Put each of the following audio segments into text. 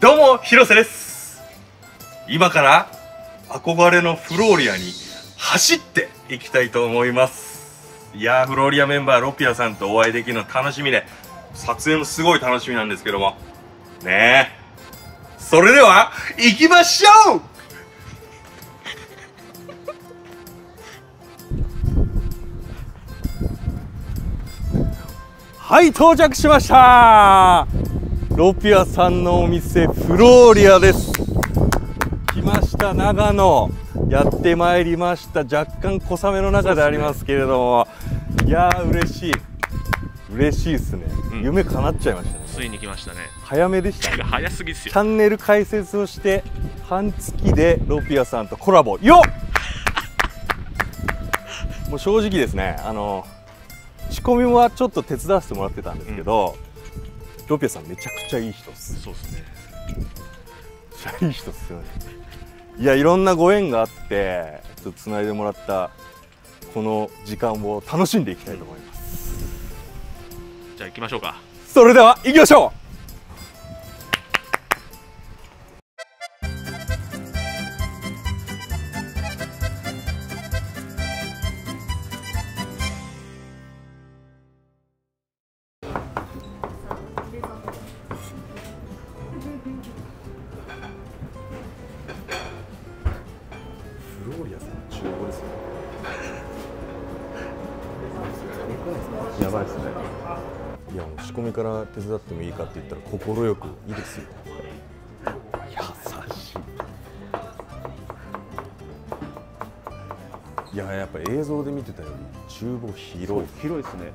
どうも広瀬です。今から憧れのフローリアに走っていきたいと思います。いやーフローリアメンバーロピアさんとお会いできるの楽しみで撮影もすごい楽しみなんですけども。ねえ。それでは行きましょう。はい到着しました。ロピアさんのお店フローリアです。来ました長野。やってまいりました。若干小雨の中でありますけれども、いやー嬉しい。嬉しいですね、うん。夢叶っちゃいましたね。ついに来ましたね。早めでしたね。早すぎですよ。チャンネル開設をして半月でロピアさんとコラボ。よっ！もう正直ですねあの仕込みはちょっと手伝わせてもらってたんですけど、ロピアさんめちゃくちゃいい人っすそうですね。めっちゃいい人っすよねいやいろんなご縁があってちょっとつないでもらったこの時間を楽しんでいきたいと思います、じゃあ行きましょうか。それでは行きましょう込みから手伝ってもいいかって言ったら快くいいですよ。優しい。い。ややっぱ映像で見てたより厨房広い。広い。ですね。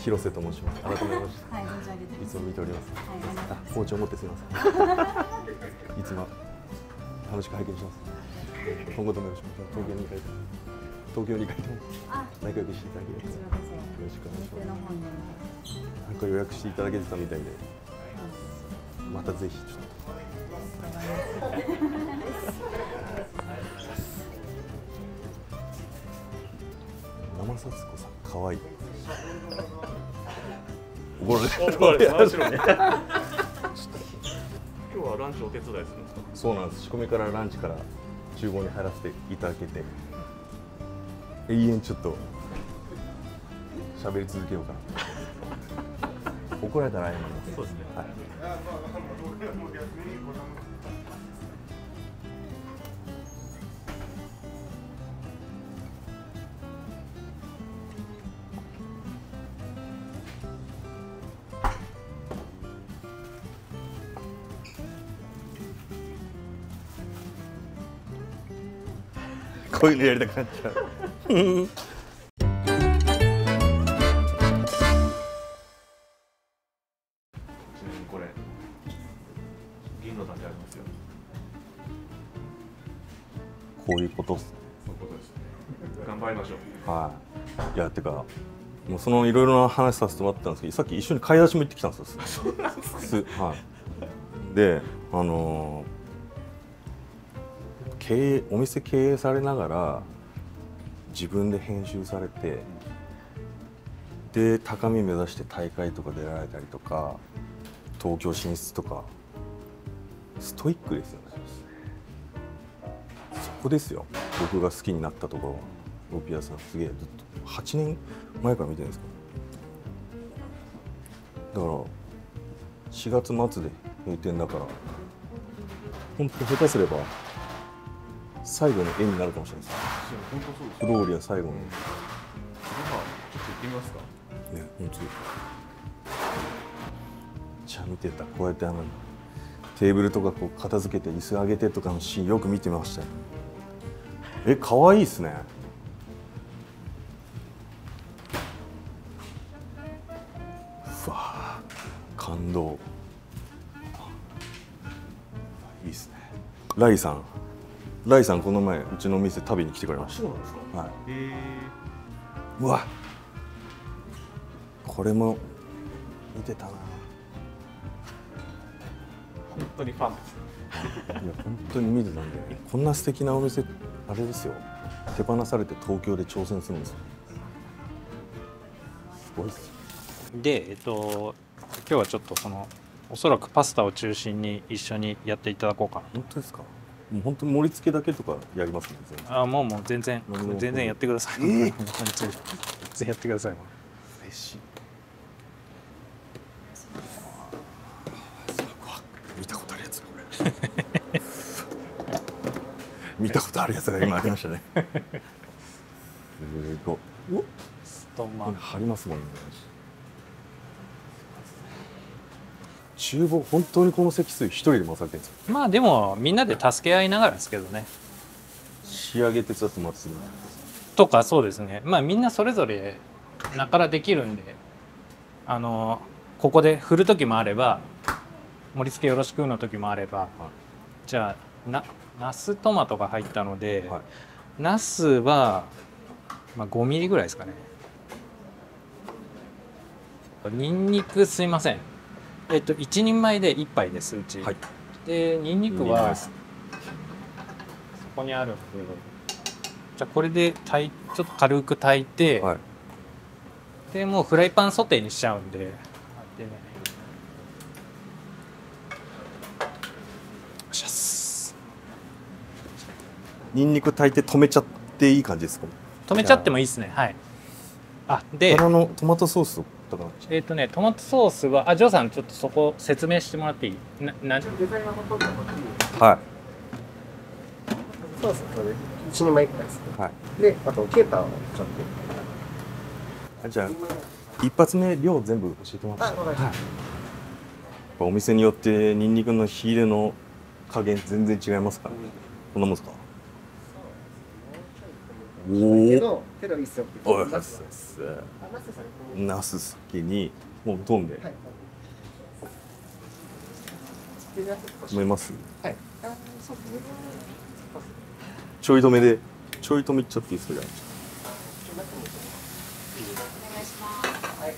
広瀬と申します改めましてはい、い。つも見ておりますはい、あ。包丁持ってすみませんい。つも楽しく拝見します今後ともよろしく東京に帰って東京に帰ってもあ、仲良くしていただければこちらこそ。よろしくお願いします。なんか予約していただけてたみたいでまたぜひちょっと生さつこさん可愛い怒られ怒られ。今日はランチお手伝いするんですか？そうなんです仕込みからランチから厨房に入らせていただけて永遠ちょっと喋り続けようかな怒られたら謝りますそうですね。はいこういうのやりたくなっちゃう。これ銀の段でありますよ。こういうことっす。そういうことです。頑張りましょう。はい。いや、てか、もうそのいろいろな話させてもらったんですけど、さっき一緒に買い出しも行ってきたんですよ。そうなんですはい。で、あのー経営、お店経営されながら。自分で編集されて。で、高み目指して大会とか出られたりとか。東京進出とか。ストイックですよね。そこですよ僕が好きになったところロピアさんすげえずっと8年前から見てるんですか？だから4月末で閉店だから本当下手すれば最後の絵になるかもしれないです。フローリア最後の。ねではちょっと行ってみますか。本当にじゃあ見てたこうやってあのテーブルとかこう片付けて椅子上げてとかのシーンよく見てましたよえ可愛いっすねうわー感動いいっすねライさんライさんこの前うちのお店食べに来てくれましそうなんですか。たはい。えうわ。これも見てたな。本当にファンです。いや本当に見てたんでこんな素敵なお店あれですよ。手放されて東京で挑戦するんですよ。すごいっすよ。で、えっと、今日はちょっとそのおそらくパスタを中心に一緒にやっていただこうか本当ですか？もう本当に盛り付けだけとかやりますね全然。なあもうもう全然。全然やってください、えー。全然やってください嬉しい。見たことあるやつだこれ。見たことあるやつが今ありましたね。すごい。おとまこれ貼りますもんね厨房本当にこの積水一人で回されてるんですかあまあでもみんなで助け合いながらですけどね。仕上げ手伝ってもらってとかそうですね。まあみんなそれぞれなからできるんであのここで振る時もあれば盛り付けよろしくの時もあれば、じゃあなナストマトが入ったので、はい。ナスは、まあ、5ミリぐらいですかね。ニンニクすいませんえっと1人前で1杯ですうち、はい。でニンニク二人前はそこにあるので。じゃあこれで炊いちょっと軽く炊いて、はい。でもうフライパンソテーにしちゃうんで。でねしゃっす。ニンニク炊いて止めちゃっていい感じですか？止めちゃってもいいですね。はい。あでトマトソースをとかえっ、とねトマトソースはあジョーさんちょっとそこ説明してもらっていい？ななデザインはほとんどこれ一人前一杯ですねいはい。であとケーターをちょっあじゃあ一発目量全部教えてもらってとあわかりましお店によってニンニクの火入れの加減全然違いますからこんなもんですか？けおどけおいナスあナスさんナス先にもう飛んで。はい。でナス少し止めます？はい。ちょい止めで。ちょい止めいっちゃっていいですか？じゃはい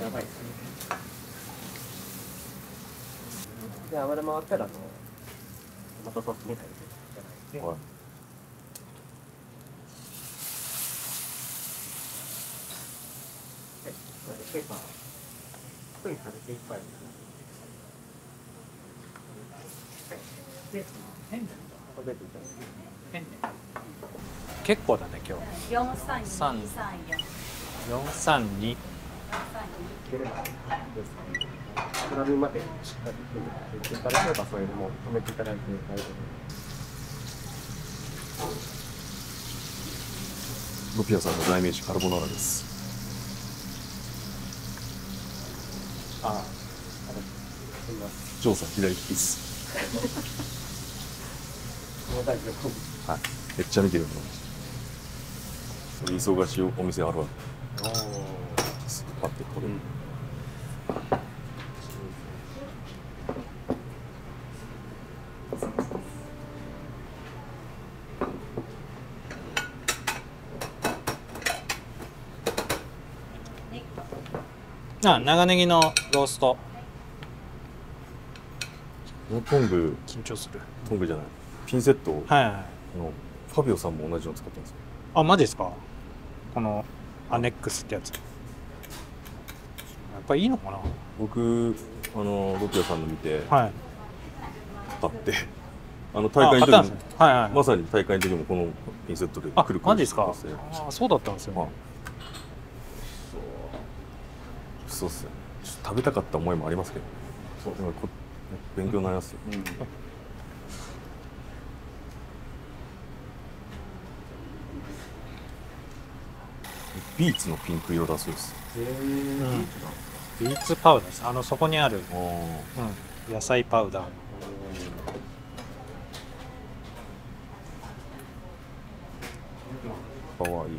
やばいですねで油回ったらあのトマトソースみたいにあはい。はい、ペーパー、特に軽く一杯。はい、で、結構だね今日。四三三。二三四。432三ければです。膨らみまでしっかり組んでいただければ、それでも止めていただいて大丈夫です。ロピアさんの代名詞カルボナーラですあ、あの、すみません。ジョーさん左利きです。はいめっちゃ見てるの忙しいお店あるわおお。すぐパッてこれ、あ長ネギのロースト。このトング緊張する。トングじゃない。ピンセットを、はいはい。あのファビオさんも同じの使ってますあマジですか？このアネックスってやつ。やっぱいいのか僕あのロピアさんの見てなはい。買って。あの大会の時にあ買ったんですね。はいはい、まさに大会の時もこのピンセットであくるくるマジでそうだったんですよ、はいそうっすね。ちょっと食べたかった思いもありますけど。そうでもこ勉強になりますよ、ビーツのピンク色だそうです。うんビーツパウダーです。あのそこにある、あうん、野菜パウダーあかわい。い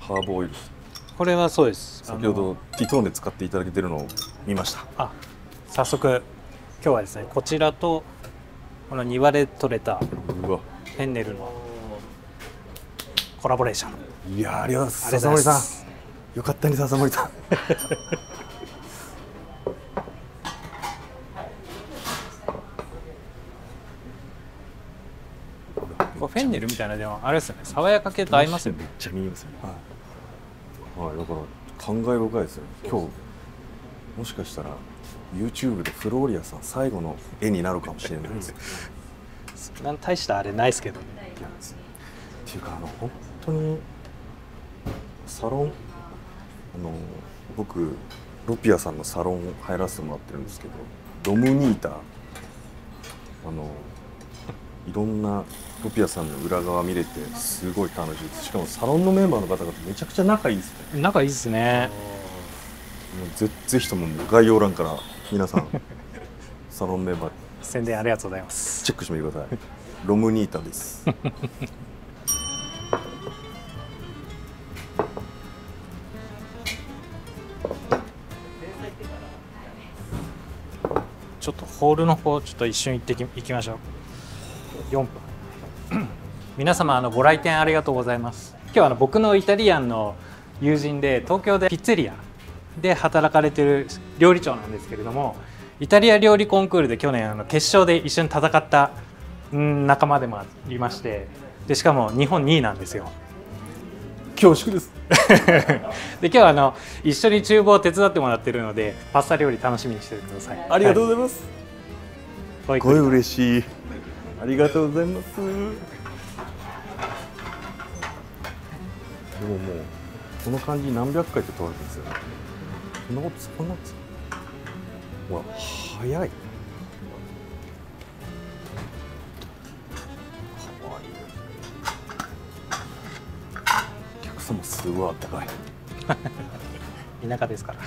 ハーブオイルこれはそうです。先ほどティトーネ使っていただけてるのを見ました。あ早速今日はですねこちらとこの庭で採れたフェンネルのコラボレーション。いやーありがとうございます。笹森さん。よかったね笹森さん。フェンネルみたいなでもあれですよね。爽やか系と合いますよね。めっちゃ見えますよね。はいはい、だから感慨深いですよね。今日もしかしたら YouTube でフローリアさん最後の絵になるかもしれないです。よそん。な大したあれないですけどね。っていうかあの本当にサロンあの僕ロピアさんのサロン入らせてもらってるんですけどロムニータあのいろんなロピアさんの裏側見れてすごい楽しい。ですしかもサロンのメンバーの方々めちゃくちゃ仲いいですね。仲いいですね。もうぜぜひとも概要欄から皆さんサロンメンバー宣伝ありがとうございます。チェックしてみてください。ロムニータです。ちょっとホールの方ちょっと一瞬行ってき行きましょう4分。皆様あのご来店ありがとうございます。今日はあの僕のイタリアンの友人で東京でピッツェリアで働かれてる料理長なんですけれどもイタリア料理コンクールで去年あの決勝で一緒に戦ったうん仲間でもありましてでしかも日本2位なんですよ。恐縮です。で今日はあの一緒に厨房を手伝ってもらってるのでパスタ料理楽しみにしててください。ありがとううございます、ごゆっくりすごい嬉しいありがとうございます。でももうこの感じ何百回って撮られてるんですよね。そんなことそんなこと。ほら早い。かわいい。お客様すごいあったかい。田舎ですから。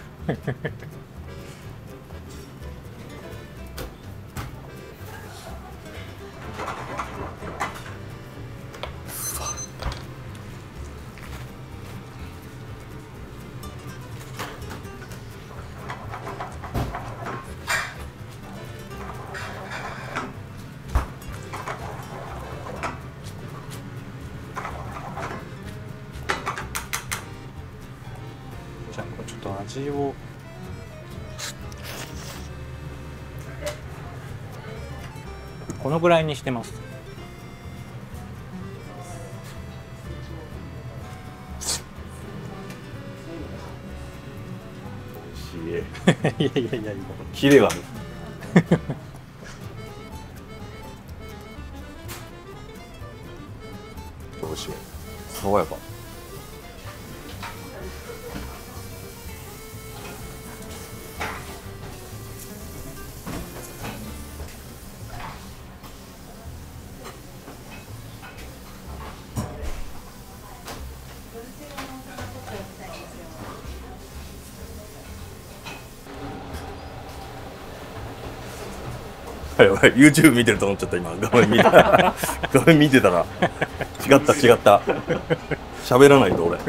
このぐらいにしてます。しい いやいやいやいや。キレがある美味しい爽やかはいはい YouTube 見てると思っちゃった今。画面見て。画面見てたら。違った違った。喋らないと俺。お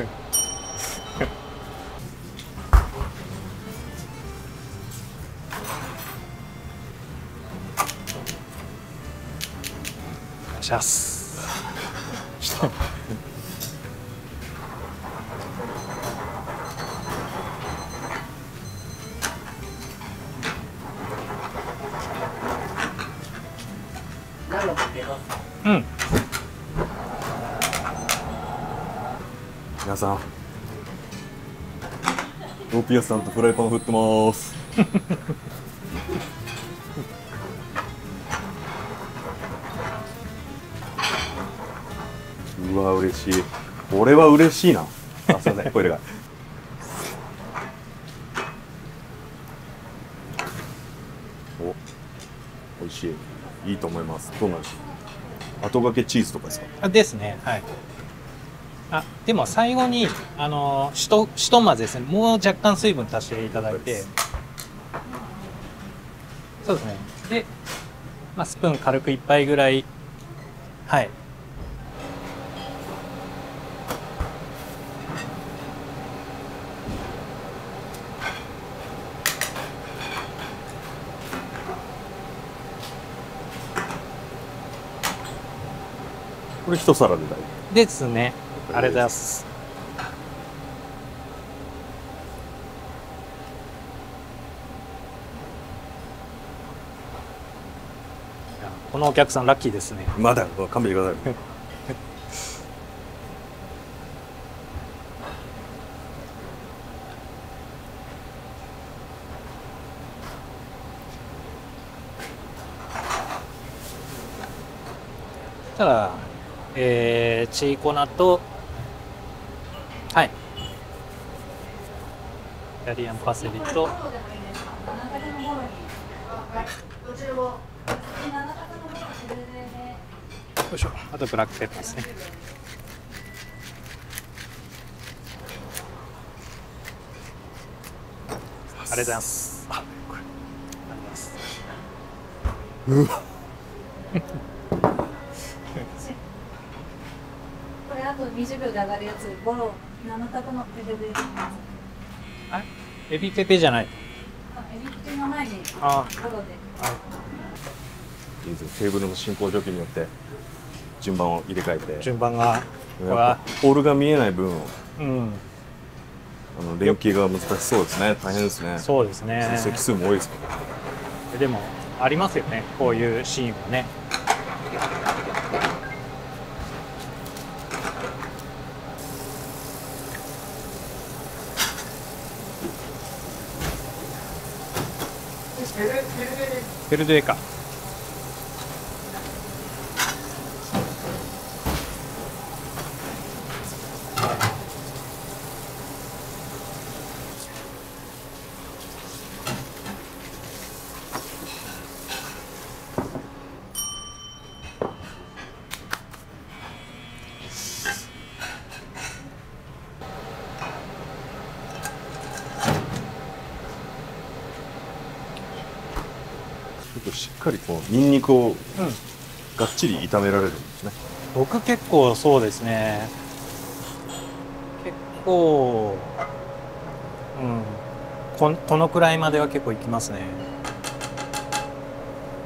願いうん。皆さん。ロピアスさんとフライパン振ってます。うわ嬉しい。俺は嬉しいな。あすいません。これがお美味しいいいと思いますどうなんでしょう後掛けチーズとかですか？あですね。はい。あでも最後にあのひとひと混ぜですね。もう若干水分足していただいて。そうです。ね。で、まあ、スプーン軽く1杯ぐらい。はいこれ一皿で大丈夫。ですね。ありがとうございます。このお客さんラッキーですね。まだ勘弁してください ただえー、チーコナとはい。イタリアンパセリとあとブラックペッパーですね。ありがとうございます。あこれ。ありがとうございます。こ れと20秒で上がるやつ、ボロ、生タコのペペで。あエビペペじゃない。あ、エビペペの前に、あ。ボロで。テーブルの進行状況によって順番を入れ替えて。順番がポールが見えない分うん。あの連携が難しそうですね。大変ですね。そうですね。席数も多いですからでもありますよね。こういうシーンはねペルデーか。しっかりこうニンニクをがっちり炒められるんですね。僕結構そうですね。結構うん。こんこのくらいまでは結構いきますね。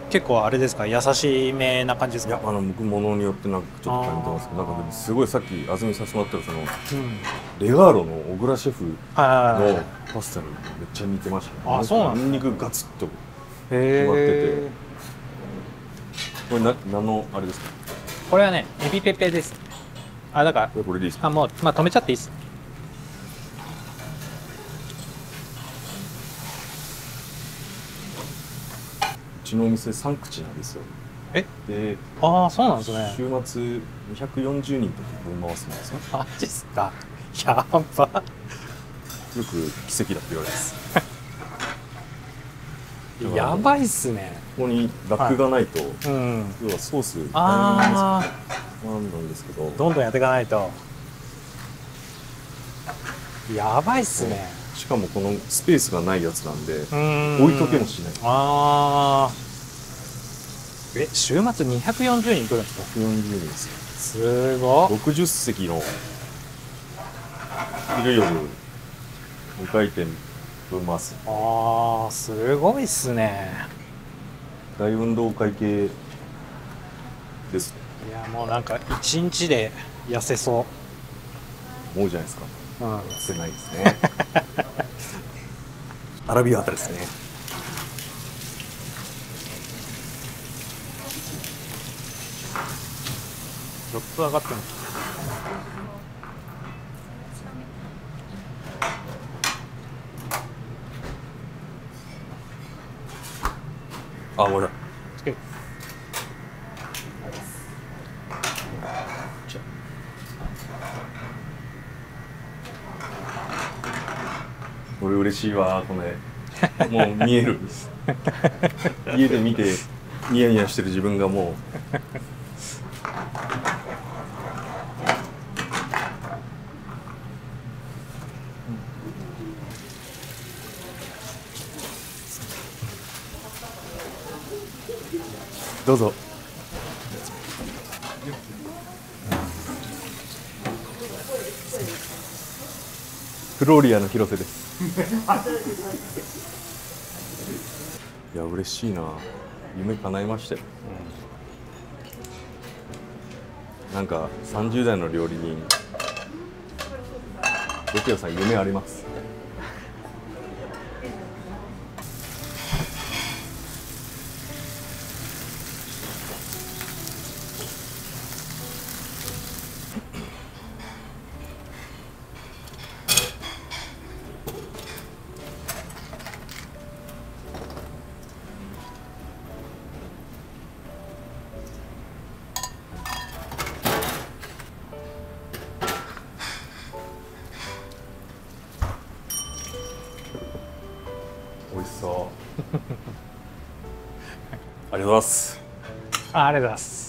結構あれですか？優しめな感じですか？いやあの僕ものによってなんかちょっと感じてますけどなんかすごいさっき味見させてもらったらそのうん。レガーロの小倉シェフはいのパスタにめっちゃ似てましたね。あそうなんニンニクガツッとへ決まってえこれな何のあれですか？これはねエビペペです。あだからこれこれでいいですか？あもうまあ止めちゃっていいです。うちのお店3口なんですよ。え？でああそうなんですね。週末240人と分回すんですよマジっすか？やば。よく奇跡だって言われますやばいっすね。ここにラックがないと、うん。要はソースあなんなんですけど。あどんどんやっていかないと。やばいっすね。しかもこのスペースがないやつなんでうん。置いとけもしない。ああえ週末240人来るんですか？140人です。よすご。っ60席の昼夜2回転分回すああすごいっすね。大運動会系ですね。いやもうなんか一日で痩せそ思うじゃないですか。う、うん、痩せないですね。アラビアータですね。ちょっと上がってますあごめんな。さいつけるこれ嬉しいわこれ。もう見える。家で見てニヤニヤしてる自分がもうどうぞ。フローリアの広瀬です。いや嬉しいな。夢叶いましたよ、なんか30代の料理人。ロケオさん夢あります。ありがとうございます